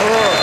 Oh.